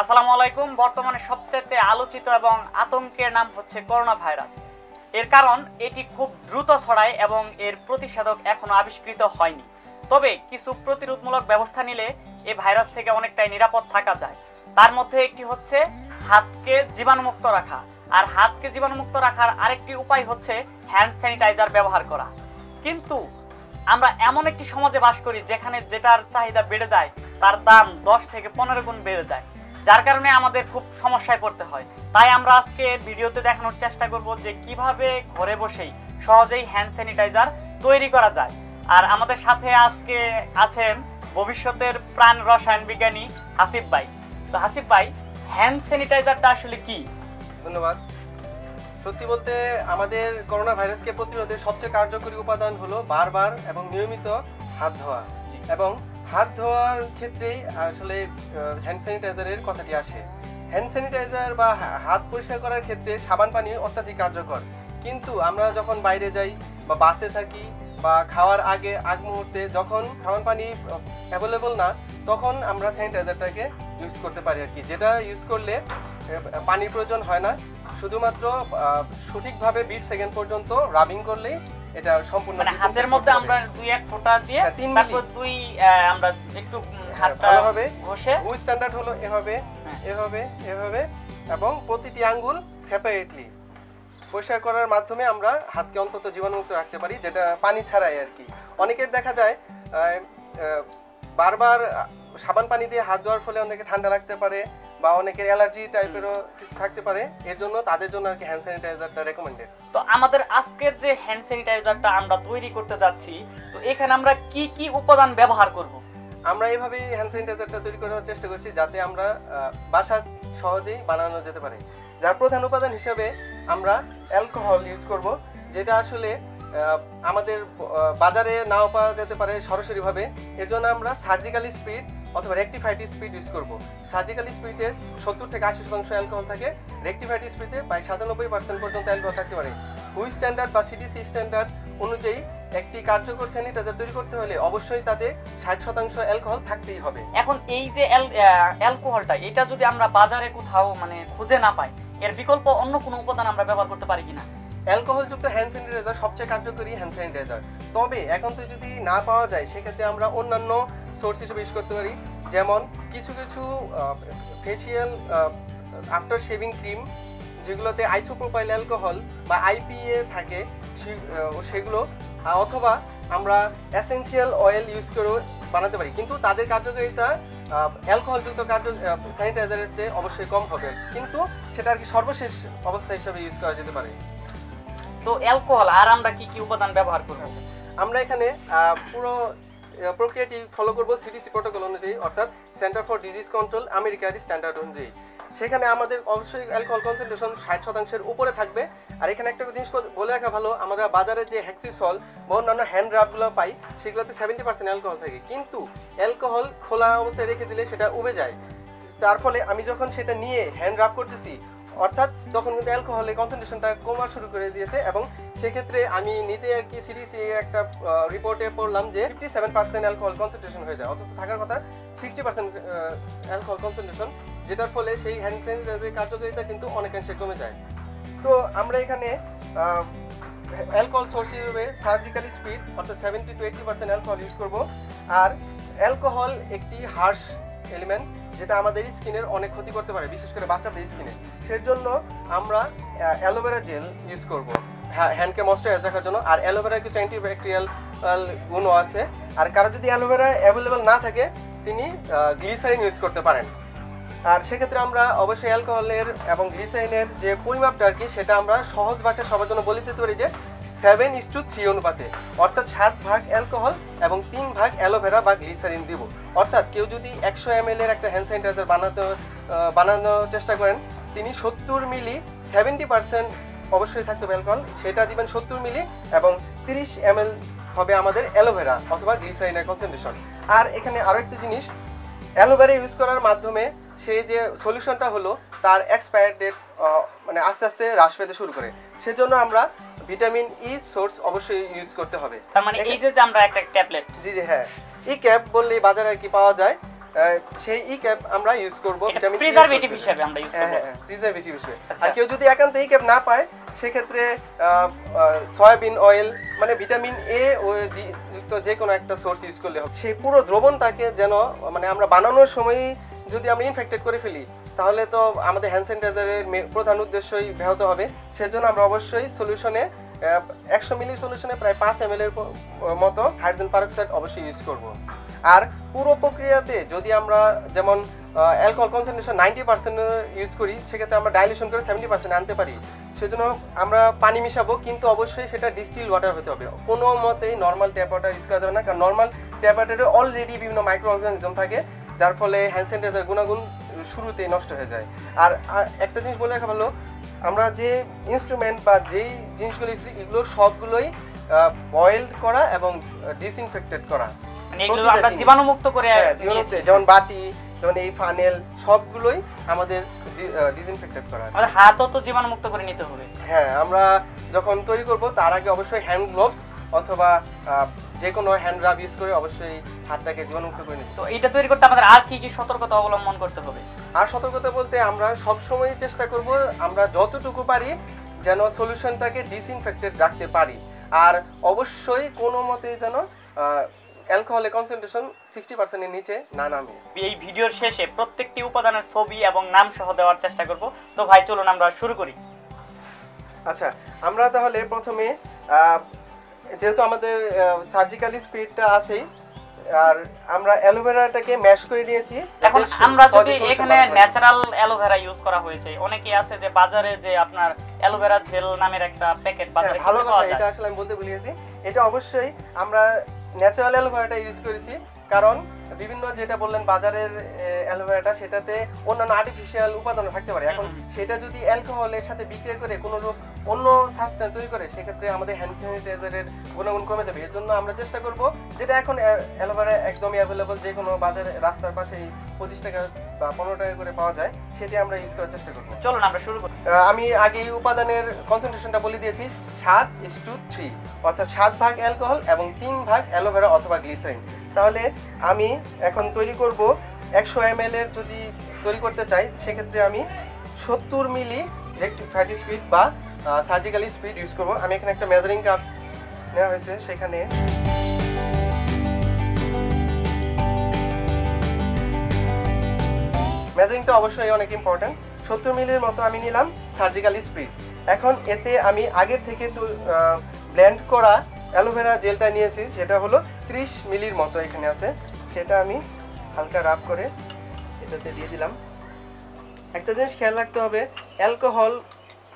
আসসালামু আলাইকুম। বর্তমানে সবচেয়ে আলোচিত এবং আতঙ্কের নাম হচ্ছে করোনা ভাইরাস এর কারণ, এটি খুব দ্রুত ছড়ায় এবং এর প্রতিষেধক এখনও আবিষ্কৃত হয়নি। তবে কিছু প্রতিরোধমূলক ব্যবস্থা নিলে এ ভাইরাস থেকে অনেকটাই নিরাপদ থাকা যায়। তার মধ্যে একটি হচ্ছে হাতকে জীবাণুমুক্ত রাখা। আর হাতকে জীবাণুমুক্ত রাখার আরেকটি উপায় হচ্ছে হ্যান্ড স্যানিটাইজার ব্যবহার করা। কিন্তু আমরা এমন একটি সমাজে বাস করি যেখানে যেটার চাহিদা বেড়ে যায়, তার দাম দশ থেকে পনেরো গুণ বেড়ে যায়। যার কারণে আমাদের খুব সমস্যায় পড়তে হয়। তাই আমরা আজকে ভিডিওতে দেখানোর চেষ্টা করব যে কীভাবে ঘরে বসেই সহজেই হ্যান্ড স্যানিটাইজার তৈরি করা যায়। আর আমাদের সাথে আজকে আছেন ভবিষ্যতের প্রাণ রসায়ন বিজ্ঞানী হাসিফ ভাই। তো হাসিফ ভাই হ্যান্ড স্যানিটাইজারটা আসলে কি? ধন্যবাদ। সত্যি বলতে আমাদের করোনা ভাইরাসকে প্রতিরোধে সবচেয়ে কার্যকরী উপাদান হলো বারবার এবং নিয়মিত হাত ধোয়া। এবং হাত ধোয়ার ক্ষেত্রেই আসলে হ্যান্ড স্যানিটাইজারের কথাটি আসে। হ্যান্ড স্যানিটাইজার বা হাত পরিষ্কার করার ক্ষেত্রে সাবান পানি অত্যাধিক কার্যকর। কিন্তু আমরা যখন বাইরে যাই বা বাসে থাকি বা খাওয়ার আগে, আগ মুহূর্তে যখন সাবান পানি অ্যাভেলেবল না, তখন আমরা স্যানিটাইজারটাকে ইউজ করতে পারি আর কি যেটা ইউজ করলে পানির প্রয়োজন হয় না। শুধুমাত্র সঠিকভাবে বিশ সেকেন্ড পর্যন্ত রাবিং করলেই এটা সম্পূর্ণ মানে হাতের মধ্যে আমরা দুই এক ফোঁটা দিয়ে হ্যাঁ, তারপর। দুই আমরা একটু হাতটা ঘষে ভু স্ট্যান্ডার্ড হলো এভাবে হ্যাঁ। এভাবে এভাবে এবং প্রতিটি আঙ্গুল সেপারেটলি পরিষ্কার করার মাধ্যমে আমরা হাতকে অন্তত জীবাণুমুক্ত রাখতে পারি যেটা পানি ছাড়াই আর কি অনেকের দেখা যায় বারবার সাবান পানি দিয়ে হাত ধোয়ার ফলে অনেকে ঠান্ডা লাগতে পারে বা অনেকের অ্যালার্জি টাইপেরও কিছু থাকতে পারে এর জন্য তাদের জন্য আর কি হ্যান্ড স্যানিটাইজারটা রেকমেন্ডেড তো আমাদের আজকের যে হ্যান্ড স্যানিটাইজারটা আমরা তৈরি করতে যাচ্ছি তো এখানে আমরা কি কি উপাদান ব্যবহার করব? আমরা এইভাবেই হ্যান্ড স্যানিটাইজারটা তৈরি করার চেষ্টা করছি যাতে আমরা বাসা সহজেই বানানো যেতে পারে। যার প্রধান উপাদান হিসেবে আমরা অ্যালকোহল ইউজ করব যেটা আসলে আমাদের বাজারে নাও পাওয়া যেতে পারে সরাসরিভাবে। এর জন্য আমরা সার্জিক্যালি স্পিড অথবা রেক্টিফাইড স্পিড ইউজ করব। সার্জিক্যালি স্পিডে সত্তর থেকে আশি শতাংশ অ্যালকোহল থাকে। রেক্টিফাইড স্পিডে প্রায় সাতানব্বই পার্সেন্ট পর্যন্ত অ্যালকোহল থাকতে পারে। হুই স্ট্যান্ডার্ড বা সিডিসি স্ট্যান্ডার্ড অনুযায়ী একটি কার্যকর স্যানিটাইজার তৈরি করতে হলে অবশ্যই তাতে ষাট শতাংশ অ্যালকোহল থাকতেই হবে। এখন এই যে অ্যালকোহলটা এটা যদি আমরা বাজারে কোথাও মানে খুঁজে না পাই, এর বিকল্প অন্য কোনো উপাদান আমরা ব্যবহার করতে পারি কিনা? অ্যালকোহলযুক্ত হ্যান্ড স্যানিটাইজার সবচেয়ে কার্যকরী হ্যান্ড স্যানিটাইজার তবে এখন তো যদি না পাওয়া যায়, সেক্ষেত্রে আমরা অন্যান্য সোর্স হিসেবে ইউজ করতে পারি, যেমন কিছু কিছু ফেসিয়াল আফটার শেভিং ক্রিম যেগুলোতে আইসোপ্রোপাইল অ্যালকোহল বা আইপিএ থাকে সেগুলো অথবা আমরা অ্যাসেনশিয়াল অয়েল ইউজ করেও বানাতে পারি। কিন্তু তাদের কার্যকারিতা অ্যালকোহলযুক্ত কার্য স্যানিটাইজারের চেয়ে অবশ্যই কম হবে। কিন্তু সেটা আর কি সর্বশেষ অবস্থা হিসেবে ইউজ করা যেতে পারে। তো অ্যালকোহল, আর আমরা কি কি উপাদান ব্যবহার করব? আমরা এখানে পুরো প্রক্রিয়াটি ফলো করব সিডিসি প্রোটোকল অনুযায়ী, অর্থাৎ সেন্টার ফর ডিজিজ কন্ট্রোল আমেরিকার স্ট্যান্ডার্ড অনুযায়ী। সেখানে আমাদের অবশ্যই অ্যালকোহল কনসেন্ট্রেশন ষাট শতাংশের উপরে থাকবে। আর এখানে একটা জিনিস বলে রাখা ভালো, আমরা বাজারে যে হ্যাক্সিসল বা অন্যান্য হ্যান্ড রাবগুলো পাই, সেগুলোতে সেভেন্টি পার্সেন্ট অ্যালকোহল থাকে। কিন্তু অ্যালকোহল খোলা অবস্থায় রেখে দিলে সেটা উবে যায়। তার ফলে আমি যখন সেটা নিয়ে হ্যান্ড রাব করতেছি অর্থাৎ তখন কিন্তু অ্যালকোহলের কনসেন্ট্রেশনটা কমা শুরু করে দিয়েছে এবং সেক্ষেত্রে আমি নিজে আর কি সিডিসি একটা রিপোর্টে পড়লাম যে fifty seven percent alcohol concentration হয়ে যায়। অথচ থাকার কথা সিক্সটি পার্সেন্ট অ্যালকোহল কনসেন্ট্রেশন যেটার ফলে সেই হ্যান্ড স্যানিটাইজারের কার্যকারিতা কিন্তু অনেকাংশে কমে যায়। তো আমরা এখানে অ্যালকোহল সোর্স হিসেবে সার্জিক্যালি স্পিড অর্থাৎ seventy two eighty percent alcohol use করব। আর অ্যালকোহল একটি হার্শ এলিমেন্ট যেটা আমাদের স্কিনের অনেক ক্ষতি করতে পারে, বিশেষ করে বাচ্চাদের স্কিনে। সেই জন্য আমরা অ্যালোভেরা জেল ইউজ করব। হ্যান্ডকে ময়শ্চারাইজ রাখার জন্য। আর অ্যালোভেরা কিছু অ্যান্টিব্যাকটেরিয়াল গুণও আছে। আর কারও যদি অ্যালোভেরা অ্যাভেলেবেল না থাকে, তিনি গ্লিসারিন ইউজ করতে পারেন। আর সেক্ষেত্রে আমরা অবশ্যই অ্যালকোহলের এবং গ্লিসারিনের যে পরিমাপটা আর কি, সেটা আমরা সহজ ভাষায় সবার জন্য বলে দিতে পারি যে সেভেন ইস টু থ্রি অনুপাতে। অর্থাৎ সাত ভাগ অ্যালকোহল এবং তিন ভাগ অ্যালোভেরা বা গ্লিসারিন দিব। অর্থাৎ কেউ যদি একশো এম এর একটা হ্যান্ড স্যানিটাইজার বানাতে বানানোর চেষ্টা করেন, তিনি সত্তর মিলি সেভেন্টি পার্সেন্ট অবশ্যই থাকতে হবে অ্যালকোহল সেটা দিবেন সত্তর মিলি এবং তিরিশ এম হবে আমাদের অ্যালোভেরা অথবা গ্লিসারিনের কনসেন্ট্রেশন আর এখানে আরও একটা জিনিস অ্যালোভেরা ইউজ করার মাধ্যমে সেই যে সলিউশনটা হলো, তার এক্সপায়ার ডেট মানে আস্তে আস্তে হ্রাস পেতে শুরু করে। সেজন্য আমরা ভিটামিন ই সোর্স অবশ্যই ইউজ করতে হবে। তার মানে এই যে আমরা একটা ট্যাবলেট। জি জি হ্যাঁ। ই ক্যাপ বললেই বাজারে আর কি পাওয়া যায়। সেই ই ক্যাপ আমরা ইউজ করব ভিটামিন প্রিজারভেটিভ হিসেবে আমরা ইউজ হ্যাঁ করব। হ্যাঁ প্রিজারভেটিভ হিসেবে। আচ্ছা। আর কেউ যদি একান্ত এই ক্যাপ না পায় সেক্ষেত্রে সয়াবিন অয়েল মানে ভিটামিন এ ও ডি যুক্ত যে কোনো একটা সোর্স ইউজ করলে হবে। সেই পুরো দ্রবণটাকে যেন মানে আমরা বানানোর সময় যদি আমরা ইনফেক্টেড করে ফেলি তাহলে তো আমাদের হ্যান্ড স্যানিটাইজারের প্রধান উদ্দেশ্যই ব্যাহত হবে। সেজন্য আমরা অবশ্যই সলিউশনে একশো মিলি সলিউশনে প্রায় পাঁচ এম এর মতো হাইড্রোজেন পারক্সাইড অবশ্যই ইউজ করব। আর পুরো প্রক্রিয়াতে যদি আমরা যেমন alcohol concentration ninety percent use করি, সেক্ষেত্রে আমরা ডাইলিউশন করে সেভেন্টি পার্সেন্ট আনতে পারি। সেজন্য আমরা পানি মিশাবো, কিন্তু অবশ্যই সেটা ডিস্টিল ওয়াটার হতে হবে। কোনো মতেই নর্মাল ট্যাপ ওয়াটার ইউজ করা যাবে না, কারণ নর্মাল ট্যাপ ওয়াটারে অলরেডি বিভিন্ন মাইক্রো অর্গানিজম থাকে, যার ফলে হ্যান্ড স্যানিটাইজার গুণাগুণ শুরুতেই নষ্ট হয়ে যায়। আর একটা জিনিস বলে রাখা ভালো আমরা যে ইনস্ট্রুমেন্ট বা যেই জিনিসগুলো এগুলো সবগুলোই বয়েলড করা এবং ডিসইনফেক্টেড করা। মানে আমরা জীবাণুমুক্ত করে হ্যাঁ যেমন বাটি যেমন এই ফানেল সবগুলোই আমাদের ডিসইনফেক্টেড করা। আমাদের হাতও তো জীবাণুমুক্ত করে নিতে হবে। হ্যাঁ আমরা যখন তৈরি করব তার আগে অবশ্যই হ্যান্ড গ্লোভস অথবা যে কোনো হ্যান্ড রাব ইউজ করে অবশ্যই হাতটাকে জীবাণুমুক্ত করে নিতে তো এটা তৈরি করতে আমাদের আর কি কি সতর্কতা অবলম্বন করতে হবে? আর সতর্কতা বলতে আমরা সব সময় চেষ্টা করব আমরা যতটুকু পারি যেন সলিউশনটাকে ডিসইনফেক্টেড রাখতে পারি। আর অবশ্যই কোনো মতেই যেন অ্যালকোহলের কনসেন্ট্রেশন সিক্সটি পার্সেন্টের নিচে না নামে। এই ভিডিওর শেষে প্রত্যেকটি উপাদানের ছবি এবং নাম সহ দেওয়ার চেষ্টা করব। তো ভাই চলুন আমরা শুরু করি। আচ্ছা আমরা তাহলে প্রথমে যেহেতু আমাদের সার্জিক্যালি স্পিডটা আছেই আর আমরা অ্যালোভেরাটাকে ম্যাশ করে নিয়েছি। এখন আমরা যদি এখানে ন্যাচারাল অ্যালোভেরা ইউজ করা হয়েছে অনেকেই আছে যে বাজারে যে আপনার অ্যালোভেরা জেল নামের একটা প্যাকেট বাজারে ভালো কথা এটা আসলে আমি বলতে ভুলে গেছি। এটা অবশ্যই আমরা ন্যাচারাল অ্যালোভেরাটা ইউজ করেছি। কারণ বিভিন্ন যেটা বললেন বাজারের অ্যালোভেরাটা সেটাতে অন্যান্য আর্টিফিশিয়াল উপাদান থাকতে পারে এখন। সেটা যদি অ্যালকোহলের সাথে বিক্রিয়া করে কোনো লোক অন্য সাবস্টেন্স তৈরি করে সেক্ষেত্রে আমাদের হ্যান্ড স্যানিটাইজারের গুণাগুণ কমে যাবে এর জন্য আমরা চেষ্টা করব যেটা এখন অ্যালোভেরা একদমই অ্যাভেলেবল যে কোনো বাজারে রাস্তার পাশে পঁচিশ টাকা বা পনেরো টাকা করে পাওয়া যায় সেটি আমরা ইউজ করার চেষ্টা করব। চলুন আমরা শুরু করি। আমি আগে উপাদানের কনসেন্ট্রেশনটা বলে দিয়েছি সাত ইস টু থ্রি অর্থাৎ সাত ভাগ অ্যালকোহল এবং তিন ভাগ অ্যালোভেরা অথবা গ্লিসারিন তাহলে আমি এখন তৈরি করব একশো এম এর যদি তৈরি করতে চাই সেক্ষেত্রে আমি সত্তর মিলি ফ্যাটি স্পিড বা সার্জিক্যালি স্পিড ইউজ করব। আমি এখানে একটা মেজারিং কাপ নেওয়া হয়েছে সেখানে মেজারিংটা অবশ্যই অনেক ইম্পর্ট্যান্ট সত্তর মিলির মতো আমি নিলাম সার্জিক্যাল স্প্রিড এখন এতে আমি আগের থেকে তো ব্লেন্ড করা অ্যালোভেরা জেলটা নিয়েছি, সেটা হলো ত্রিশ মিলির মতো এখানে আছে। সেটা আমি হালকা রাব করে এটাতে দিয়ে দিলাম। একটা জিনিস খেয়াল রাখতে হবে অ্যালকোহল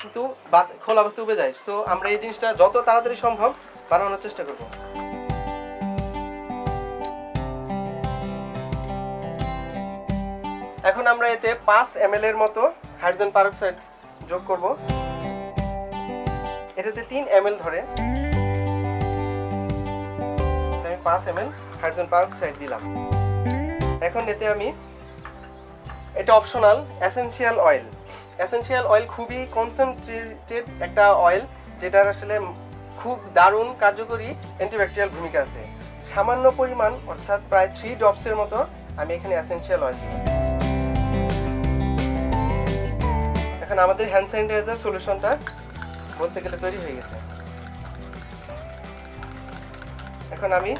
কিন্তু খোলা অবস্থা উবে যায়। সো আমরা এই জিনিসটা যত তাড়াতাড়ি সম্ভব বানানোর চেষ্টা করব। এখন আমরা এতে পাঁচ এম এর মতো হাইড্রোজেন পারক্সাইড যোগ করব। এটাতে তিন এম ধরে। আমি পাঁচ এম হাইড্রোজেন পারক্সাইড দিলাম। এখন এতে আমি এটা optional essential oil. Essential oil খুবই কনসেন্ট্রেটেড একটা অয়েল, যেটার আসলে খুব দারুণ কার্যকরী অ্যান্টিব্যাকটেরিয়াল ভূমিকা আছে। সামান্য পরিমাণ, অর্থাৎ প্রায় থ্রি ড্রপসের মতো আমি এখানে এসেনশিয়াল অয়েল দিলাম। এখন আমাদের হ্যান্ড স্যানিটাইজার সলিউশনটা বলতে গেলে তৈরি হয়ে গেছে। এখন আমি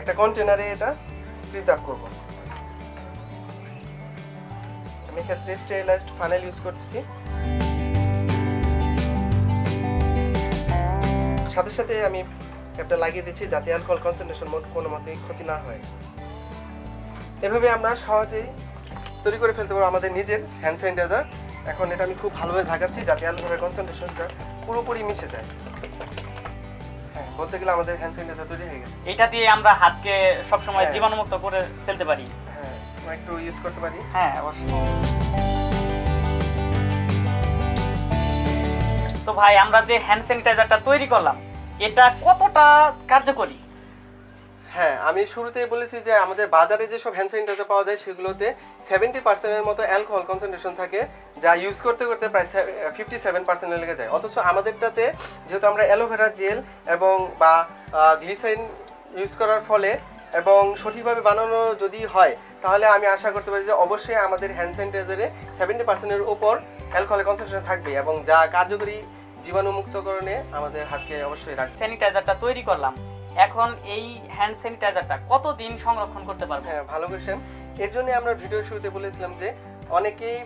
একটা কন্টেনারে এটা প্রিজার্ভ করব। আমি এক্ষেত্রে স্টেরিলাইজড ফানেল ইউজ করতেছি। সাথে সাথে আমি একটা লাগিয়ে দিচ্ছি যাতে অ্যালকোহল কনসেন্ট্রেশন মোট কোনো মতেই ক্ষতি না হয়। এভাবে আমরা সহজেই তৈরি করে ফেলতে পারব আমাদের নিজের হ্যান্ড স্যানিটাইজার এখন এটা আমি খুব ভালোভাবে ঢাকাচ্ছি যাতে অ্যালকোহলের কনসেন্ট্রেশনটা পুরোপুরি মিশে যায়। হ্যাঁ বলতে গেলে আমাদের হ্যান্ড স্যানিটাইজার তৈরি হয়ে গেছে। এটা দিয়ে আমরা হাতকে সবসময় হ্যাঁ। জীবাণুমুক্ত করে ফেলতে পারি। হ্যাঁ একটু ইউজ করতে পারি। হ্যাঁ অবশ্যই। তো ভাই আমরা যে হ্যান্ড স্যানিটাইজারটা তৈরি করলাম এটা কতটা কার্যকরী? হ্যাঁ আমি শুরুতেই বলেছি যে আমাদের বাজারে যেসব হ্যান্ড স্যানিটাইজার পাওয়া যায়, সেগুলোতে সেভেন্টি পার্সেন্টের মতো অ্যালকোহল কনসেন্ট্রেশন থাকে, যা ইউজ করতে করতে প্রায় ফিফটি সেভেন পার্সেন্টে লেগে যায়। অথচ আমাদেরটাতে যেহেতু আমরা অ্যালোভেরা জেল এবং বা গ্লিসারিন ইউজ করার ফলে এবং সঠিকভাবে বানানো যদি হয়, তাহলে আমি আশা করতে পারি যে অবশ্যই আমাদের হ্যান্ড স্যানিটাইজারে সেভেন্টি পার্সেন্টের উপর অ্যালকোহলের কনসেন্ট্রেশন থাকবে এবং যা কার্যকরী জীবাণুমুক্তকরণে আমাদের হাতকে অবশ্যই রাখবে। স্যানিটাইজারটা তৈরি করলাম। এখন এই হ্যান্ড স্যানিটাইজারটা কতদিন সংরক্ষণ করতে পারব? হ্যাঁ ভালো কোশ্চেন এর জন্য আমরা ভিডিও শুরুতে বলেছিলাম যে অনেকেই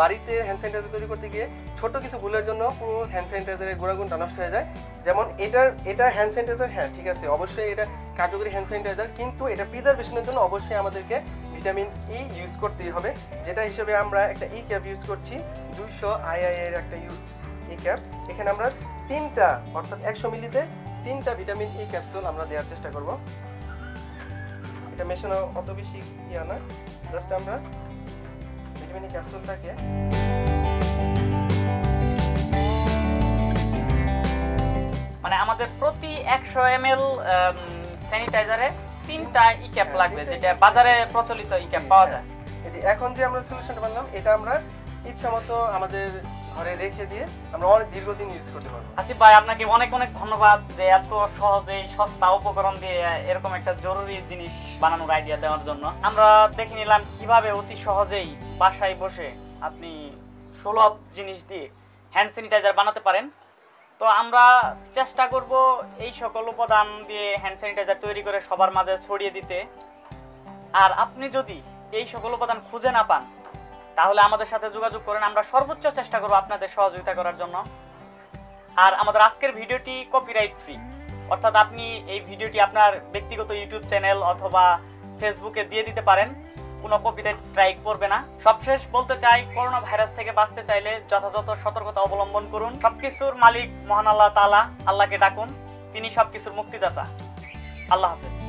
বাড়িতে হ্যান্ড স্যানিটাইজার তৈরি করতে গিয়ে ছোট কিছু ভুলের জন্য পুরো হ্যান্ড স্যানিটাইজারের গুণাগুণটা নষ্ট হয়ে যায়। যেমন এটার, এটা হ্যান্ড স্যানিটাইজার হ্যাঁ ঠিক আছে, অবশ্যই এটা কার্যকরী হ্যান্ড স্যানিটাইজার কিন্তু এটা প্রিজার্ভেশনের জন্য অবশ্যই আমাদেরকে ভিটামিন ই ইউজ করতেই হবে, যেটা হিসেবে আমরা একটা ই ক্যাপ ইউজ করছি, দুইশো আইআই এর একটা ইউ ই ক্যাপ এখানে আমরা তিনটা অর্থাৎ একশো মিলিতে তিনটা ভিটামিন ই ক্যাপসুল আমরা দেওয়ার চেষ্টা করব। এটা মেশানো অত বেশি ইয়া না জাস্ট আমরা ভিটামিন ই ক্যাপসুলটাকে মানে আমাদের প্রতি একশো এম এল স্যানিটাইজারে তিনটা ই ক্যাপ হ্যাঁ, লাগবে যেটা বাজারে প্রচলিত ই ক্যাপ পাওয়া যায়। যে এখন যে আমরা সলিউশনটা বানালাম এটা আমরা ইচ্ছা মতো আমাদের ঘরে রেখে দিয়ে আমরা অনেক দীর্ঘদিন ইউজ করতে পারব। আসিফ ভাই, আপনাকে অনেক অনেক ধন্যবাদ যে এত সহজেই সস্তা উপকরণ দিয়ে এরকম একটা জরুরি জিনিস বানানোর আইডিয়া দেওয়ার জন্য। আমরা দেখে নিলাম কীভাবে অতি সহজেই বাসায় বসে আপনি সুলভ জিনিস দিয়ে হ্যান্ড স্যানিটাইজার বানাতে পারেন। তো আমরা চেষ্টা করব এই সকল উপাদান দিয়ে হ্যান্ড স্যানিটাইজার তৈরি করে সবার মাঝে ছড়িয়ে দিতে। আর আপনি যদি এই সকল উপাদান খুঁজে না পান তাহলে আমাদের সাথে যোগাযোগ করেন, আমরা সর্বোচ্চ চেষ্টা করব আপনাদের সহযোগিতা করার জন্য। আর আমাদের আজকের ভিডিওটি কপিরাইট ফ্রি অর্থাৎ আপনি এই ভিডিওটি আপনার ব্যক্তিগত ইউটিউব চ্যানেল অথবা ফেসবুকে দিয়ে দিতে পারেন। কোনো কপিরাইট স্ট্রাইক পড়বে না। সবশেষ বলতে চাই করোনা ভাইরাস থেকে বাঁচতে চাইলে যথাযথ সতর্কতা অবলম্বন করুন। সবকিছুর মালিক মহান আল্লাহ তালা আল্লাহকে ডাকুন। তিনি সবকিছুর মুক্তিদাতা। আল্লাহ হাফেজ।